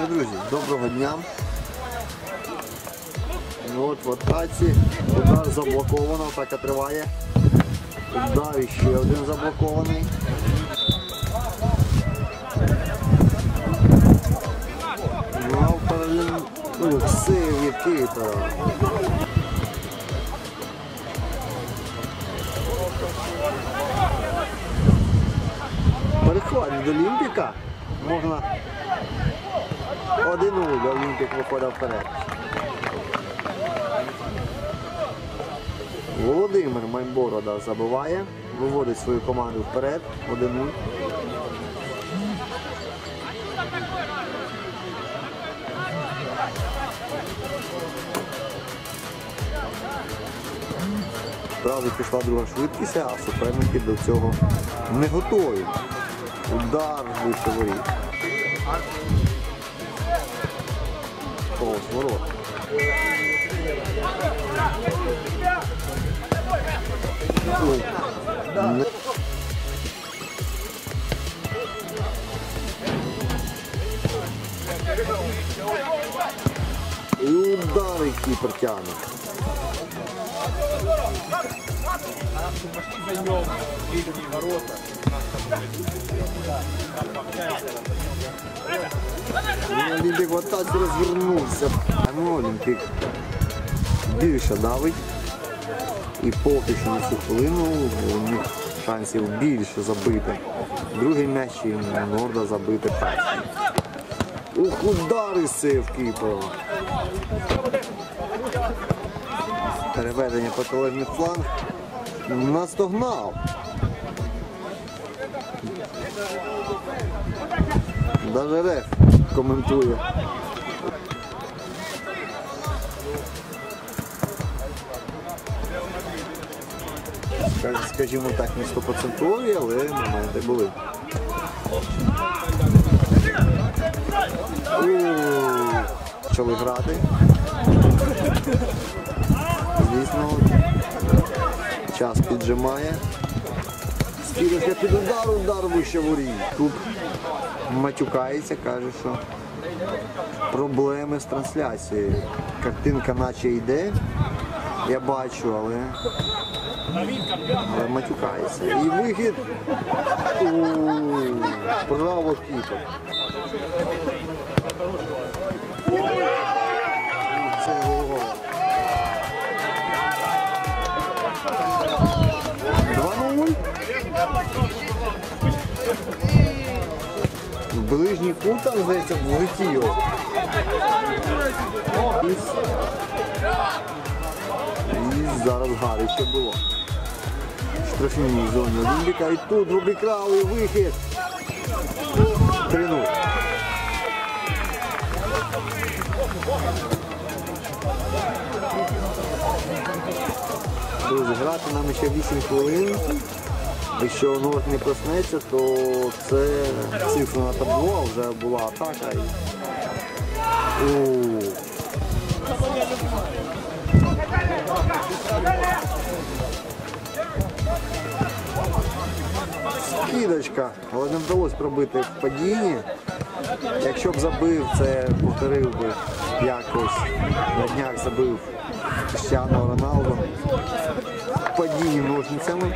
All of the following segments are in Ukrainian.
Ну, Друзі, доброго дня. Ну, от в атаці удар заблоковано, атака триває. Удар і ще один заблокований. Ну, а в паралель... ну, сив який то. Переход від Олімпіка. Можна 1-0, Олімпік виходить вперед. Володимир Майборода забиває, виводить свою команду вперед. 1-0. Одразу пішла друга швидкість, а суперники до цього не готові. Удар воріт. Повз ворот. Ой. Не- І удар, який притягне. Ну, Олімпік в атаці розвернувся. А ну, Олімпік більше давить. І поки що на цю хвилину у них шансів більше забити. Другий м'яч і Норда забити перший. Ух, удари сив Кіпова. Переведення протилежний фланг. Настогнав. Даже реф коментує. Скажімо так, не стопроцентові, але моменти були. Почали грати. Звісно, час піджимає. Скидочка під удар, удар вище воріт. Тут матюкається, каже, що проблеми з трансляцією. Картинка наче йде, я бачу, але матюкається. І вихід у право кіпер. Це гол. 2-0. Ближній кут там, здається, влетів. Зараз гаряче було. В Штрафній зоні Олімпіка. І тут обікрали вихід. 3-0. Друзі, грати нам ще 8 хвилин. Якщо Норд не проснеться, то це цифра на табло, вже була атака. І... У. Скидочка, але не вдалося пробити в падінні. Якщо б забив, це повторив би якось. На днях забив Cristiano Роналду. В падінні ножницями.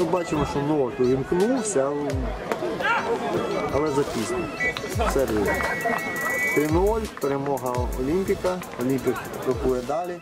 Ми бачимо, що Новак увімкнувся, але- запізно. Все друзі. 3-0, перемога Олімпіка. Олімпік рухує далі.